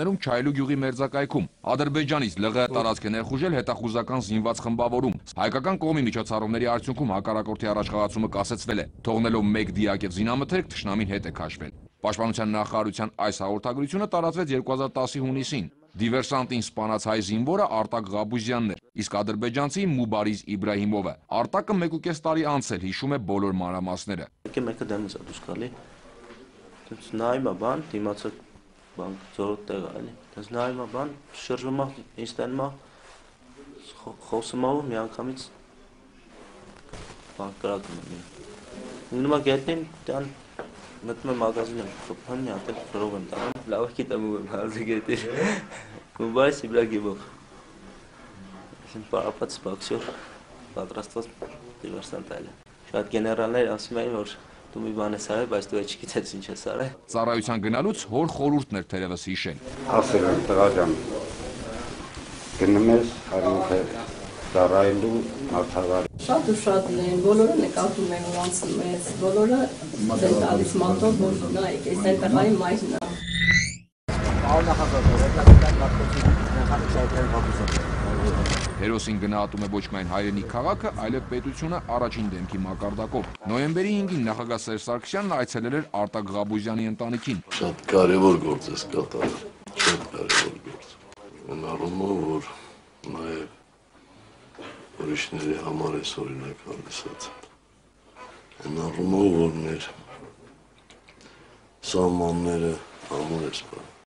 շրջաններում Չայլու գյուղի մերձակայքում։ Ադրբեջանից ԼՂ տարածք է ներխուժել հետախուզական զինված խմբավորում։ Հայկական կողմի միջոցառումների արդյունքում հակառակորդի առաջխաղացումը կասեցվել է, թողնելով մեկ դիակետ զինամթերք թշնամին հետ է քաշվել։ Պաշտպանության նախարարության այս հաղորդագրությունը տարածվեց 2010-ի հունիսին։ Դիվերսանտին սպանած հայ զինվորը Արտակ Ղաբուզյանն էր, իսկ ադրբեջանցի Մուբարիզ Իբրահիմովը։ Արտակը 1.5 տարի անց էլ հիշում է բոլոր մանրամասները։ Եկե մեկը դեմս է դուրս գալի։ Դից նայում է բան, դիմացը բան զորոտ տեղ է, էլի։ Դից նայում է բան, շրջում է, տանում է խոսում է ու միանգամից բան կրակում է։ Ունում է գետնին, դան մտնում եմ մագազին եմ հատ էլ ֆրով եմ տանում, լավ գիտեմ ու եմ հազի գետի։ Մուբայս Իբրագիմով։ Այսին պարապած բաքսյոր պատրաստված դիվերսանտ այլ։ Շատ գեներալներ ասում էին, որ դու մի բան ես արել, բայց դու էլ չգիտես ինչ ես արել։ Ծառայության գնալուց հոր խորհուրդն էր թերևս հիշել։ ասել եմ տղա ջան գնում ես արինքը ծառայելու մարդավար Շատ ու շատ են, բոլորը նկատում են ու անցնում ես, բոլորը դեն տալիս մատով, որ նայեք, այս են տղայի մայրն է։ Հերոսին գնահատում է ոչ միայն հայրենի քաղաքը, այլև պետությունը առաջին դեմքի մակարդակով։ Նոյեմբերի 5-ին նախագահ Սերժ Սարգսյանն այցելել էր Արտակ Ղաբուզյանի ընտանիքին։ Շատ կարևոր գործ ես կատարել, շատ կարևոր գործ։ Այն առումով, որ նաև ուրիշների համար ես օրինակ հանդիսացել։ Այն առումով, որ մեր սահմանները ամուր ես պահել։